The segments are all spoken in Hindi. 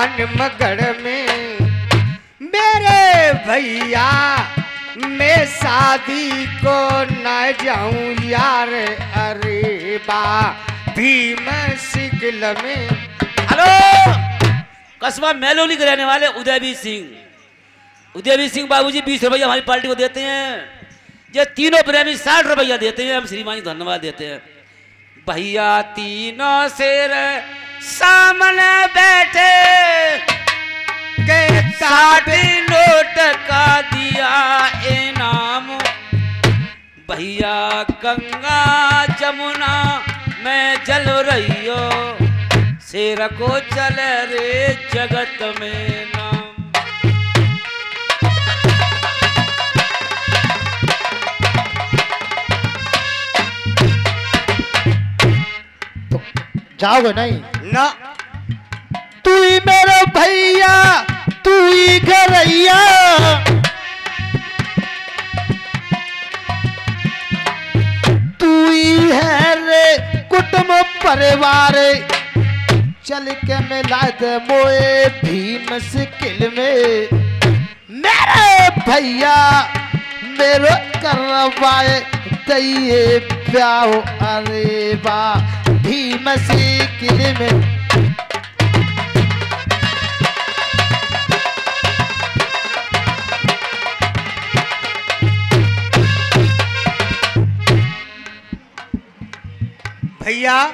दान मगड़ में, मेरे भैया, मैं शादी को न जाऊँ यार। अरे बा, भीम सिगल में। हेलो, कस्बा मेलोली के रहने वाले उदयवीर सिंह। उदयवीर सिंह बाबूजी, बीस रुपया हमारी पार्टी को देते हैं। ये तीनों प्रेमी साठ रुपया देते हैं, हम श्रीमान जी धन्यवाद देते हैं। भैया तीनों शेर सामने बैठे के साढ़े नोट का दिया इनाम। भैया गंगा जमुना में जल रही हो, शेर को चल रे जगत में। जाओगे नहीं? ना। तू ही मेरा भैया तू ही घरैया। तू ही है रे कुटुंब परिवार चल के मिला दे मोए भीम सिकिल में। मेरे भैया मेरो करवाए दइए प्याओ अरे बा भीम सिकिल में। भैया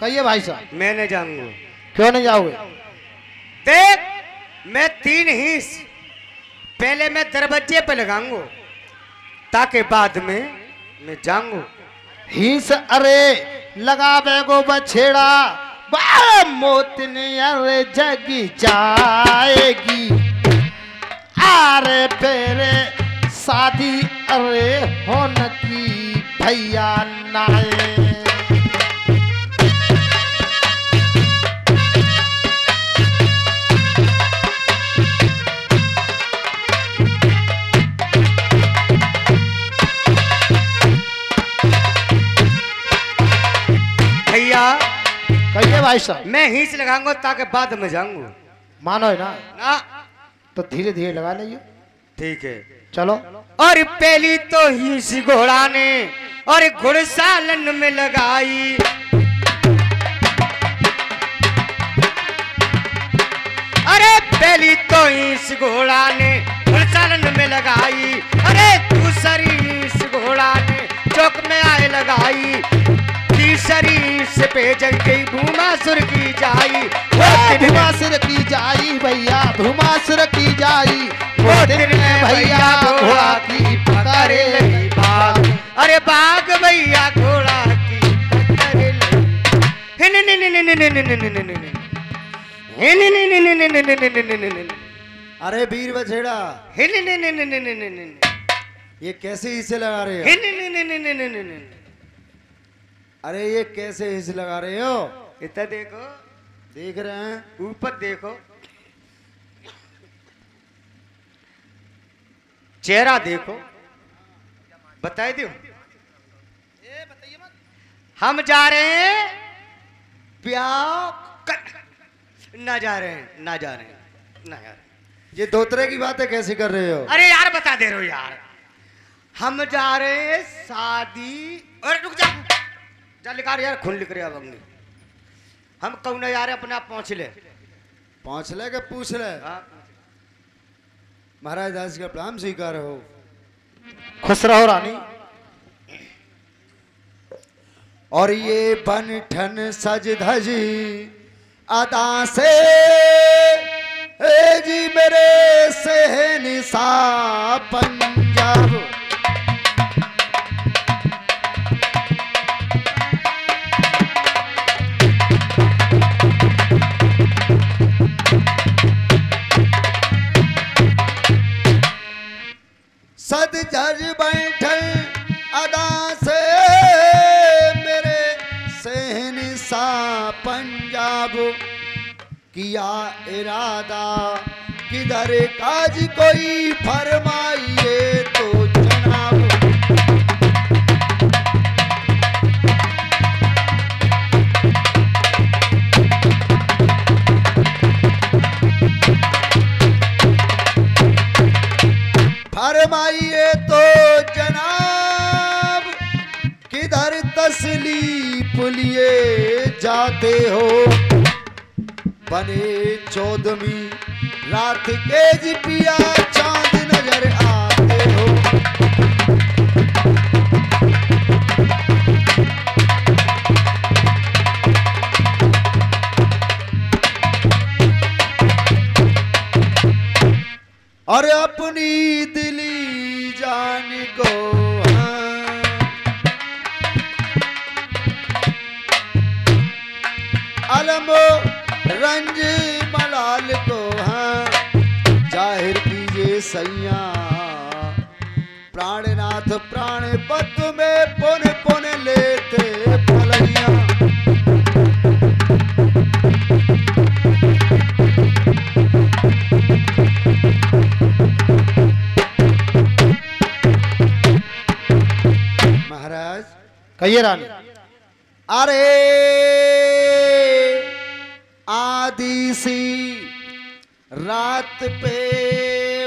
कहिए भाई साहब। मैं नहीं जाऊँगा क्यों नहीं जाओगे? देख मैं तीन हिस्स पहले मैं दरवाजे पे लगाऊँगा ताकि बाद में मैं जाऊँगा। हिंस अरे लगा बेगो बछेड़ा बा मोतनी अरे जगी जाएगी। अरे पेरे शादी अरे होन की भैया नाए। भैया। कहिए भाई साहब। मैं हिंस लगाऊँगा ताकि बाद में जाऊँगा। मानो है ना? ना। तो धीरे धीरे लगा लीजिए ठीक है। चलो। और पहली तो हिंस घोड़ा ने और घुड़सालन में लगाई। अरे पहली तो हिंस घोड़ा ने घुड़सालन में लगाई। अरे दूसरी हिंस घोड़ा ने चौक में आए लगाई। शरीर पे जग गई भूमासुर की जाई भूमासुर की जाई भैया भूमासुर की जाई भैया घोड़ा की पकड़े लगी बाग अरे बाग भैया घोड़ा की पकड़े लगी अरे वीर बछेड़ा ये कैसे इसे लगा रहे हो अरे ये कैसे हिस्से लगा रहे हो? इतना देखो। देख रहे हैं। ऊपर देखो। चेहरा देखो। बताए दो हम जा रहे हैं कर। ना जा रहे हैं ना जा रहे हैं ना जा रहे हैं। ये धोतरे की बातें कैसे कर रहे हो? अरे यार बता दे रहे हो यार। हम जा रहे हैं शादी। और रुक जा। जा लिखा यार खून लिख रहे हमने। हम कौन यार अपने आप पहुँच ले। पहुँच ले के पूछ ले? हाँ। महाराज दास का प्रणाम स्वीकार हो। खुश रहो रानी। और ये बन ठन सज धज अदा से ए जी मेरे से निशा किया इरादा। किधर काज कोई फरमाइए तो जनाब। फरमाइए तो जनाब, किधर तसली पुलिए जाते हो? बने चौदहवीं रात के जी चाँद नज़र आते हो। और अपनी दिली सैया। प्राणनाथ प्राण पद में पुन पुन लेते फलैया। महाराज कहिए रानी। अरे आदि सी रात पे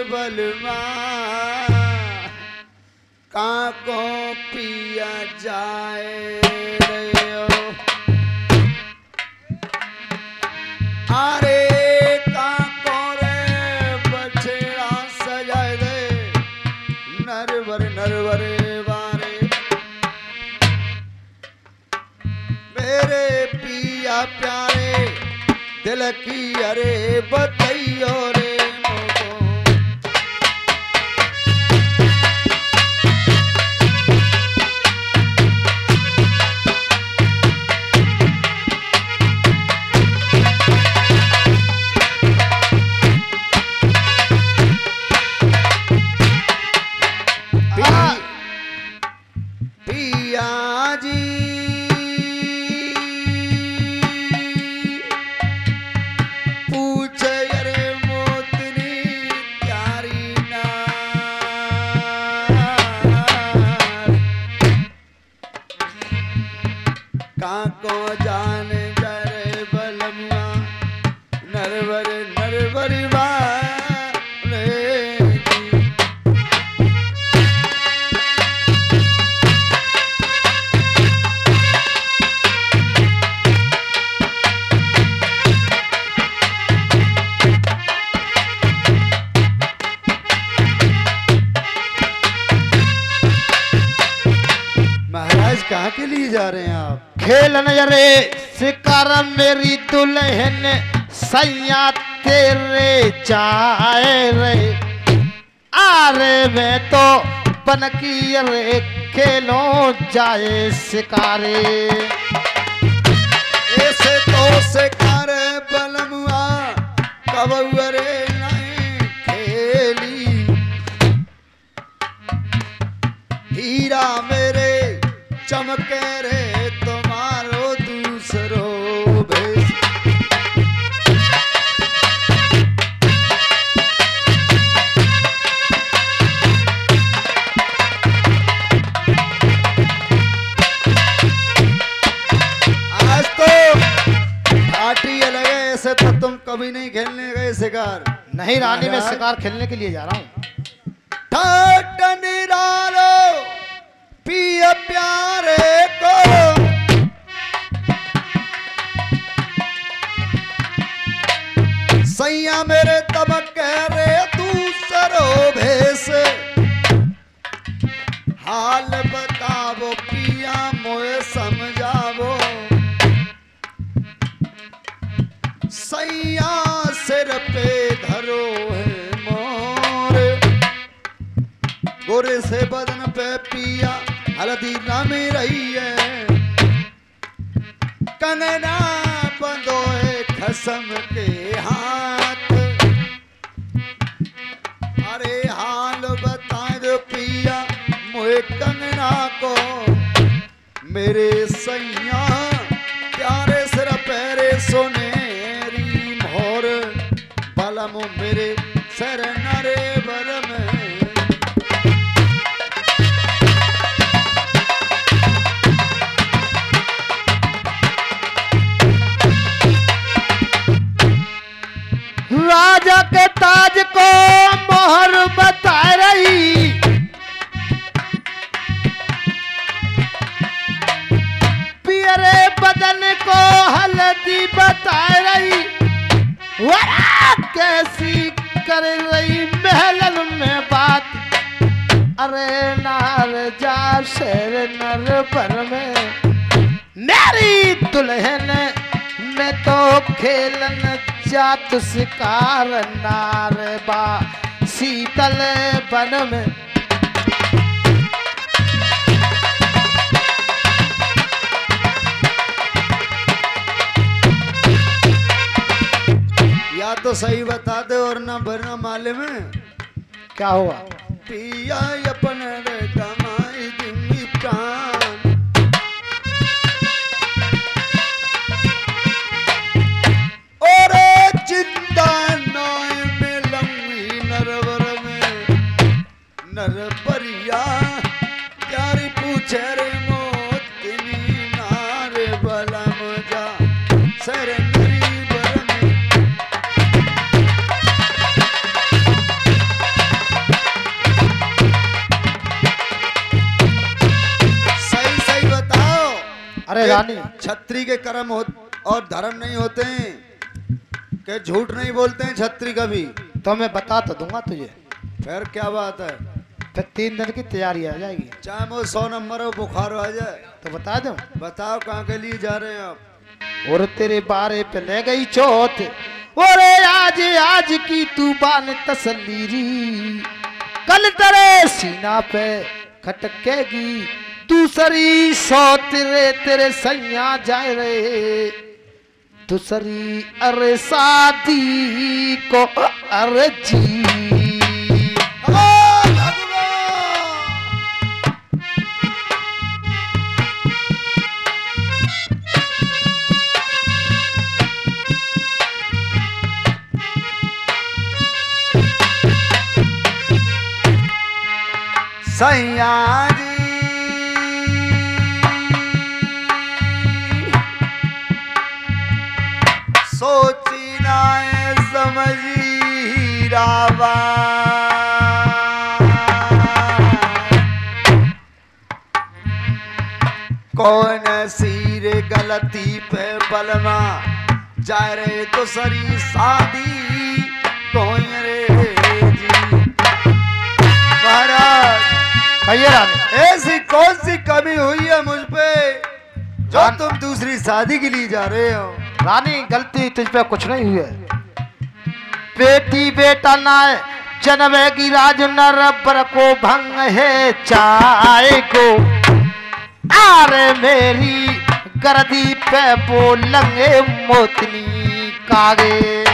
बलवा। काको पिया जाए रे। अरे काको रे, बछड़ा सजाए दे नरवर नरवर बारे मेरे पिया प्यारे, दिल की अरे बतैयो रे। सैया तेरे चाहे रे। आरे मैं तो बनकी रे खेलो जाए शिकारे ऐसे तो से कर बलमुआ कबरे खेली। हीरा मेरे चमके रे कभी नहीं खेलने गए शिकार। नहीं रानी मैं शिकार खेलने के लिए जा रहा हूँ। ठाट निरालो पिय प्यारे को। सैया मेरे तब कह रे दूसरो भेस हाल बतावो गोरे से बदन पे पिया, हल्दी रम रही है। कंगना बंदोए खसम के हाथ। अरे हाल बता दो पिया मोए कंगना को, मेरे सैया शिकार नार बा शीतल बन में। या तो सही बता दे और ना भरना माले में क्या हुआ? पिया अपन रे कमाई छत्री के कर्म हो और धर्म नहीं होते हैं। कि झूठ नहीं बोलते हैं छत्री कभी तो मैं बता तो दूँगा तुझे। फिर क्या बात है? फिर तीन दिन की तैयारी आ जाएगी। चाहे वो सौ नंबर हो बुखार आ जाए। तो बता दूँ? बताओ कहाँ के लिए जा रहे हैं आप? और तेरे बारे पे ले गई चौथ ओरे आज आज की तू बान तसल्ली री कल तेरे सीना पे खटकेगी। दूसरी सौ तेरे तेरे सैया जाए रे। दूसरी अरे शादी को अरे जी। सैया सोची ना समझी रावा कौन सीर गलती पे बलमा जा रे तो सरी शादी कौन रे जी? महाराज रानी। ऐसी कौन सी कमी हुई है मुझ पे? जो तुम दूसरी शादी के लिए जा रहे हो। रानी, गलती तुझे कुछ नहीं हुई है। बेटी, बेटा ना जनवेगी राज नर पर को भंग है चाय को। आरे मेरी गर्दी पे बोलंगे मोतनी कागे।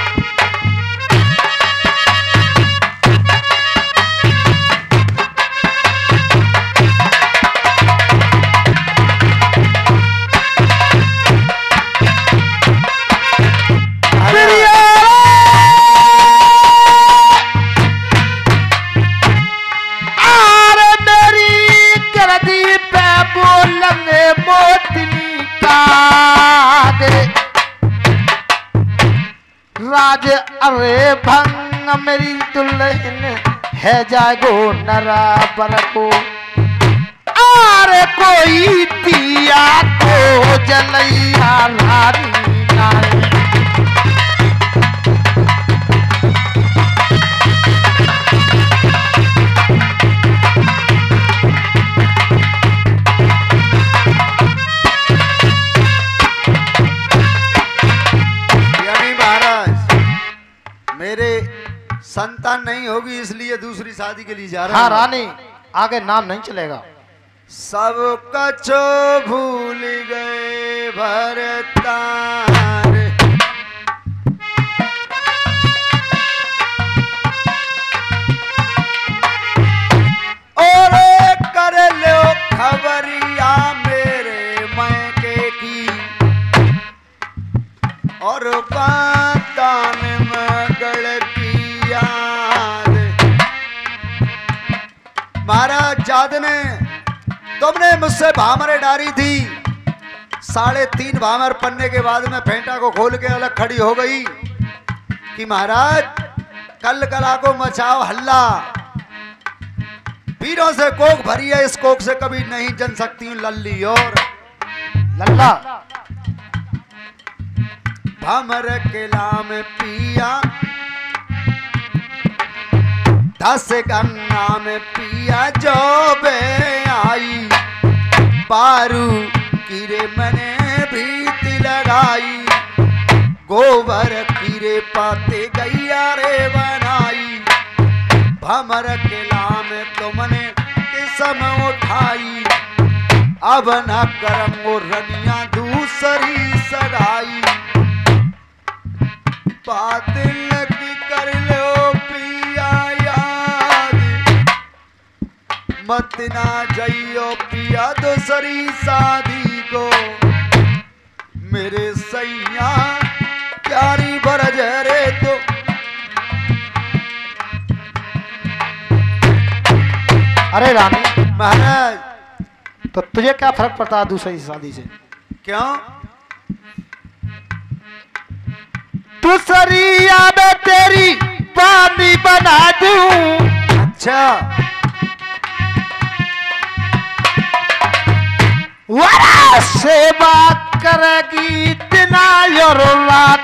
दुल्हन है जागो नरा बर को कोई दिया को जलैया रानी संतान नहीं होगी इसलिए दूसरी शादी के लिए जा रहा हाँ रानी आगे नाम नहीं चलेगा। सब कछो भूल गए भरतार। साढ़े तीन भामर पन्ने के बाद में फेंटा को खोल के अलग खड़ी हो गई कि महाराज, कल कला को मचाओ हल्ला। वीरों से कोक भरी है इस कोक से कभी नहीं जन सकती हूँ लल्ली और लल्ला। भमर किला में पिया, दस गंगा में पिया, जो बे आई पारू। कीरे, मने भीत लगाई गोबर कीरे पाते गैया रे बनाई। भमर किला में तुमने किस्म उठाई। अब न करंगो रनिया दूसरी सगाई। बादल की कर लो पिया याद। मत ना जाइयो पिया दूसरी शादी। को मेरे सैया प्यारी बरज रे तो। अरे रानी महाराज। तो तुझे क्या फ़र्क पड़ता है दूसरी शादी से? क्यों? दूसरी यादें तेरी पानी बना दूँ। अच्छा। वरा से बात करेगी दिना और रात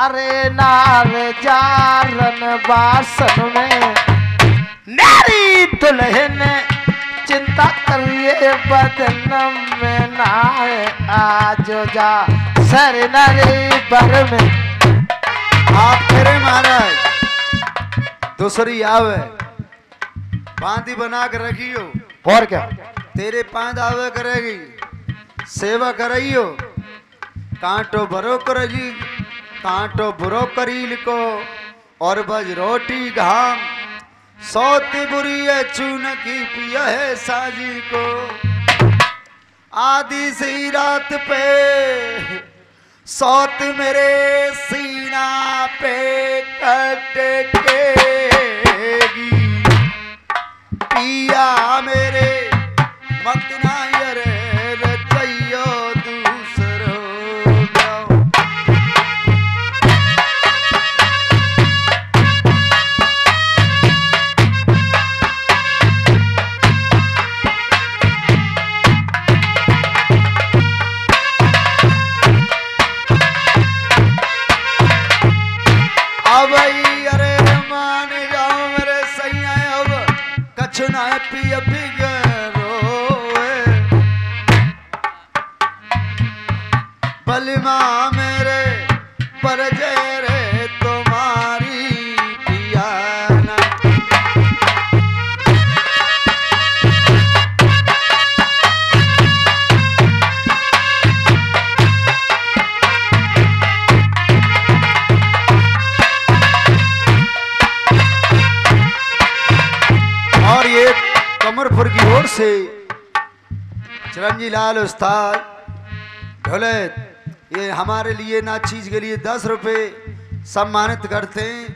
अरे नार जारन बासन में मेरी दुल्हन चिंता करिए बदन में ना आज जा सर नरे बर में। आप फिरे महाराज दूसरी आवे बांधी बना के रखियो। और क्या? तेरे पांद आवे करेगी, सेवा करइयो। कांटो भरो करजी कांटो बुरो करील को और बज रोटी घाम। सौती बुरी है चून की पिया है साजी को। आदि सी रात पे सौत मेरे सीना पे कटकेगी चिरंजी लाल उस्ताद ढोलत ये हमारे लिए ना चीज़ के लिए दस रुपए सम्मानित करते हैं।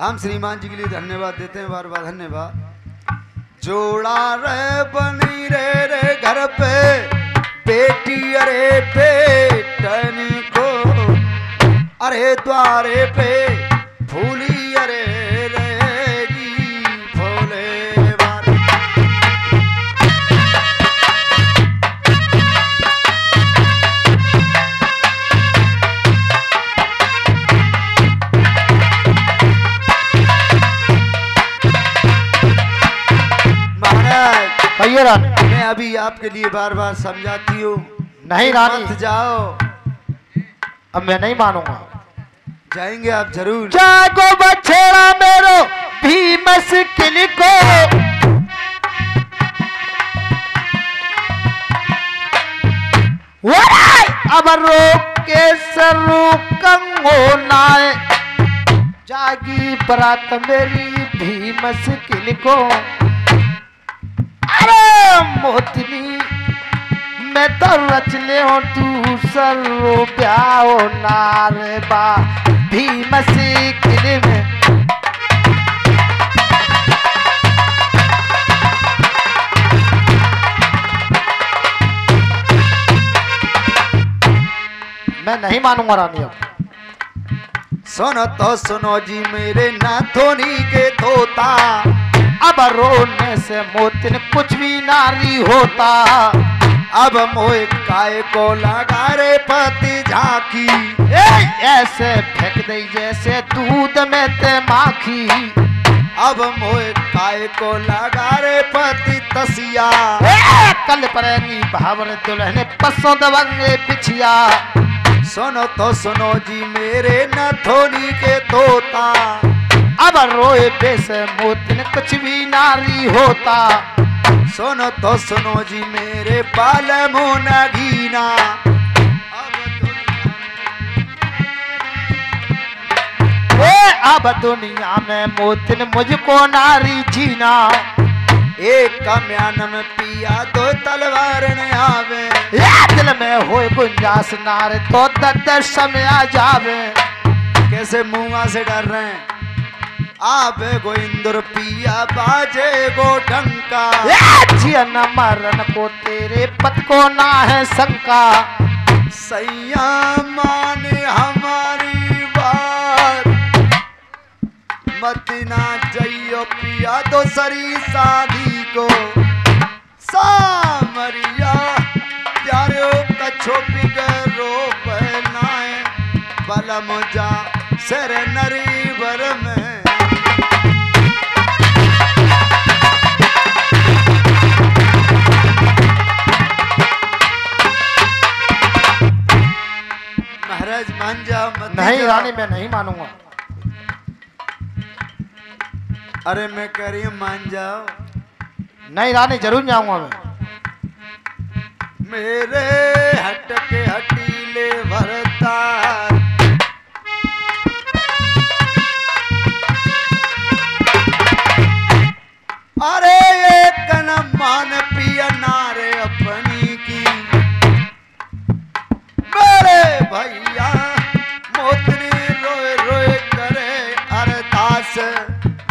हम श्रीमान जी के लिए धन्यवाद देते हैं बार बार धन्यवाद। जोड़ा रे, बनी रे रे घर पे, बेटी अरे बेटन को, अरे द्वारे पे, फूली कहिए रानी मैं अभी आपके लिए बार बार समझाती हूँ। नहीं रानी। मत जाओ। अब मैं नहीं मानूँगा। जाएँगे आप ज़रूर। जागो बछेड़ा मेरो भी मुश्किल को। अब रोक के कंगो नाय जागी बरात मेरी भीमस मुश्किल को। अरे मोतनी, मैं तो रच ले हो तू सरो प्याओ नारे बा भी मुश्किल में। मैं नहीं मानूँगा रानी अब। सुनो तो सुनो जी मेरे नाथोनी के तोता। अब रोने से मोतिन कुछ भी नारी होता। अब मोए काय को लगा रे पति झाकी। ऐसे फेंक दे, जैसे दूध में ते माखी। अब मोए काय को लगा रे पति तसिया। कल परेंगी भावर दुल्हन पसों दबंगे पिछिया। सुनो तो सुनो जी मेरे नथोनी के तोता। अब रोए बेस मोतिन कुछ भी नारी होता। सुनो तो सुनो जी मेरे बाल मुन घीना अब दुनिया में मोतिन मुझको नारी जीना। एक कम्यान में पिया दो तलवार न आवे। दिल में हो गुंजास नार तो समय आ जावे। कैसे मुंगा से डर रहे हैं? आवे गो इंद्र पिया बाजे गो डंका। या जियन मरण को तेरे पत को ना है शंका। सैया माने हमारी बात। मत ना जइयो पिया दोसरी शादी को। सामरिया प्यारो कछो बिगरो बनाए बलम जा सर नरी महाराज मान जा मत नहीं रानी मैं नहीं मानूँगा। अरे मैं कह रही हूँ मान जाओ। नहीं रानी ज़रूर जाऊँगा मैं। मेरे हटके हटीले भरता अरे एक न मान पिया नारे अपनी की। मेरे भैया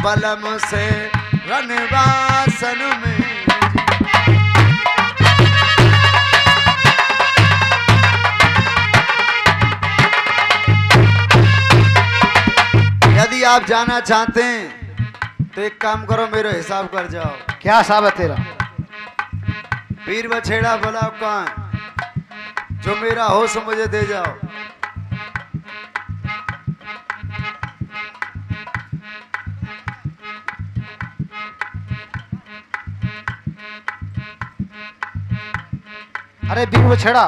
बलम से रनवासन में। यदि आप जाना चाहते हैं तो एक काम करो मेरे हिसाब कर जाओ। क्या साब है तेरा? पीर बछेड़ा बुलाओ कौन? जो मेरा हो सो मुझे दे जाओ। अरे बीर छेड़ा।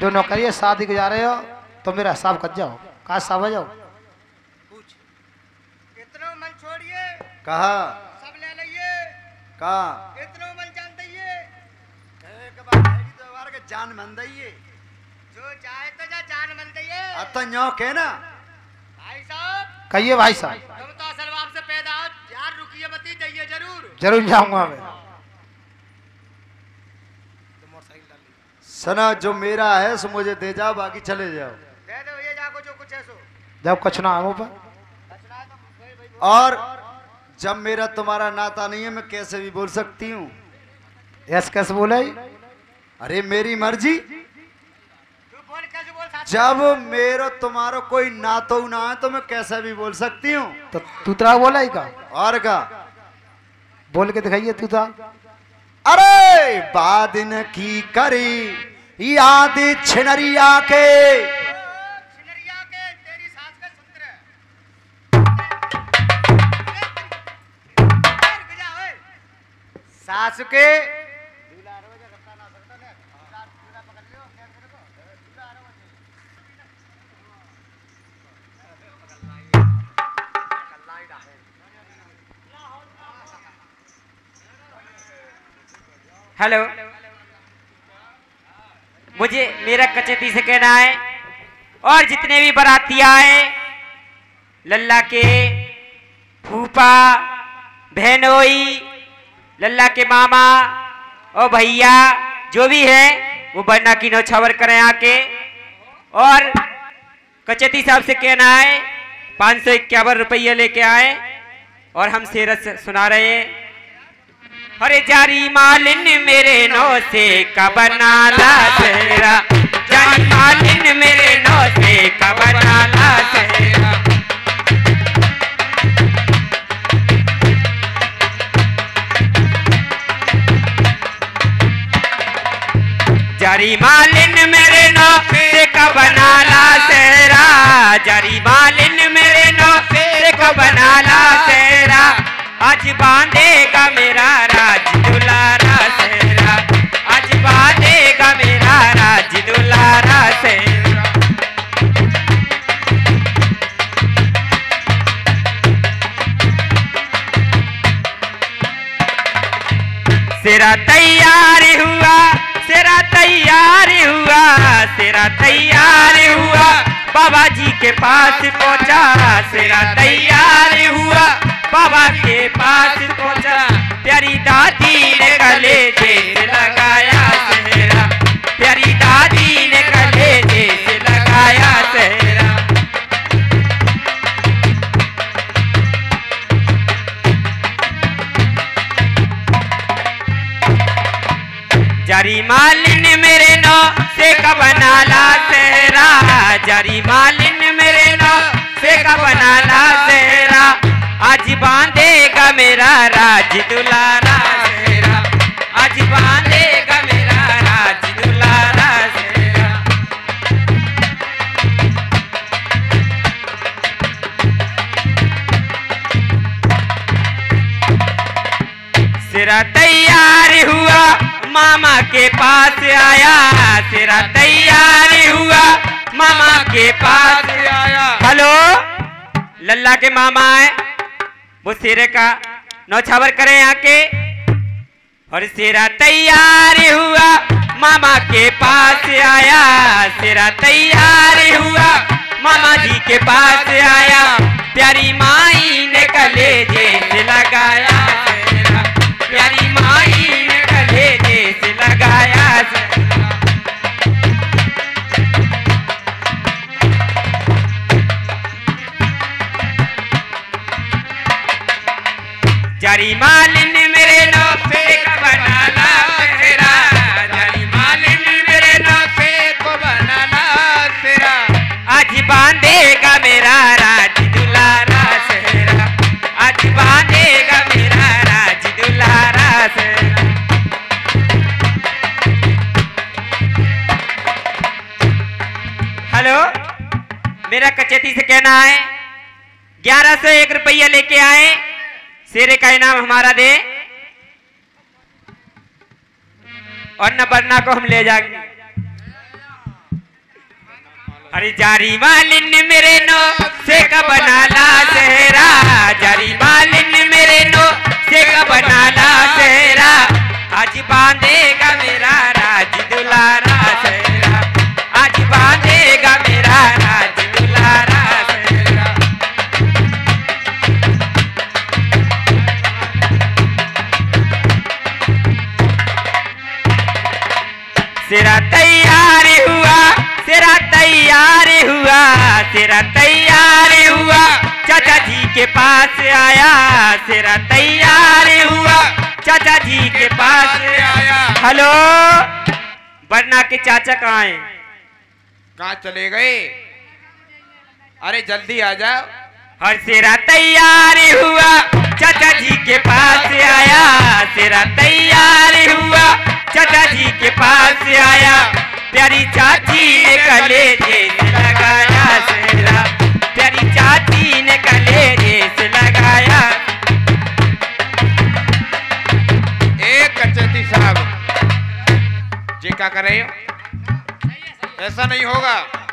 जो नौकरी शादी जा रहे हो तो मेरा हिसाब कर जाओ। कहा साहब आ जाओ? इतना मन छोड़िए? कहा? सब ले लइए। कहा? इतना मन जान दइए? एक बार तो बार के जान मन दइए। जो चाहे तो जा जान मन दइए। न्यो के ना। भाई साहब कहिए भाई साहब। तुम तो असल बाप से पैदा हो यार रुकिए मत ही जाइए ज़रूर। ज़रूर जाऊँगा मैं। सना जो मेरा है सो मुझे दे जाओ बाकी चले जाओ। दे दो ये जाको जो कुछ है सो। जब कुछ ना आऊँ पर। है तो और जब मेरा तुम्हारा नाता नहीं है मैं कैसे भी बोल सकती हूँ? यस कैसे बोले अरे मेरी मर्ज़ी। तू बोल कैसे बोल साथ जब मेरा तुम्हारा कोई नातो ना है तो मैं कैसे भी बोल सकती हूँ? तो तू तेरा बोला ही का और का बोल के दिखाइए तू था अरे बादिन की करी। याद छिनरिया के। सास के। हेलो। मुझे मेरा कचेती से कहना है, और जितने भी बाराती आए लल्ला के फूफा, बहनोई, लल्ला के मामा, और भैया, जो भी है, वो बन्ना की नौछावर करें आके। और कचेती साहब से कहना है, पाँच सौ इक्यावन रुपये लेके आए, और हम सेरत सुना रहे हैं। अरे जारी मालिन मेरे नौ से कबना ला तेरा जारी मालिन मेरे नौ से कबना ला तेरा जारी मालिन मेरे नौ से कबना ला तेरा जारी मालिन मेरे नौ से कबना ला तेरा आज बांधेगा मेरा राज दुलारा सेहरा। आज बांधेगा मेरा राज दुलारा सेहरा। सेरा तैयार हुआ, सेरा तैयार हुआ, सेरा तैयार हुआ। बाबा जी के पास पहुँचा, सेरा तैयार हुआ। बाबा के पास पहुँचा। प्यारी दादी ने गले जेस लगाया सेहरा प्यारी दादी ने गले जेस लगाया सेहरा जरी मालिन मेरे नो से कबना ला सेहरा जरी मालिन मेरे नो से कबना ला सेहरा आज बांधेगा मेरा राज दुलारा सेहरा आज बांधेगा मेरा राज दुलारा सिरा तैयार हुआ, मामा के पास आया। सिरा तैयार हुआ, मामा के पास आया। हेलो, लल्ला के मामा है। वो सिरे का नौछावर करें आके। और शेरा तैयार हुआ, मामा के पास आया। शेरा तैयार हुआ, मामा जी के पास आया। प्यारी माई ने कलेजे लगाया। जारी मालिन मेरे नौफे का बनाना जारी मालिन मेरे को बनाना आज बांधेगा मेरा राज दुलारा सेरा आज बांधेगा मेरा राज दुलारा हेलो? मेरा कचेती से कहना है, ग्यारह सौ एक रुपया लेके आए। शेरे का इनाम हमारा दे। और न बरना को हम ले जाएँगे। अरे जारी मालिन मेरे नो, से का बना ला सेहरा। जारी मालिन मेरे नो, से का बनाला सेहरा। आज बांधेगा मेरा राज दुलारा सेहरा। सिरा तैयार हुआ सिरा तैयार हुआ सिरा तैयार हुआ। चाचा जी के पास आया सिरा तैयार हुआ। चाचा जी के पास आया। हेलो? बरना के चाचा कहाँ हैं? कहाँ चले गए? अरे जल्दी आ जाओ। और सिरा तैयार हुआ। चाचा जी के पास आया सिरा तैयार हुआ। चाचा जी के पास आया। प्यारी चाची ने कले लगाया सेला प्यारी चाची ने रेस लगाया। एक साहब। जी क्या कर रहे हो? ऐसा नहीं होगा।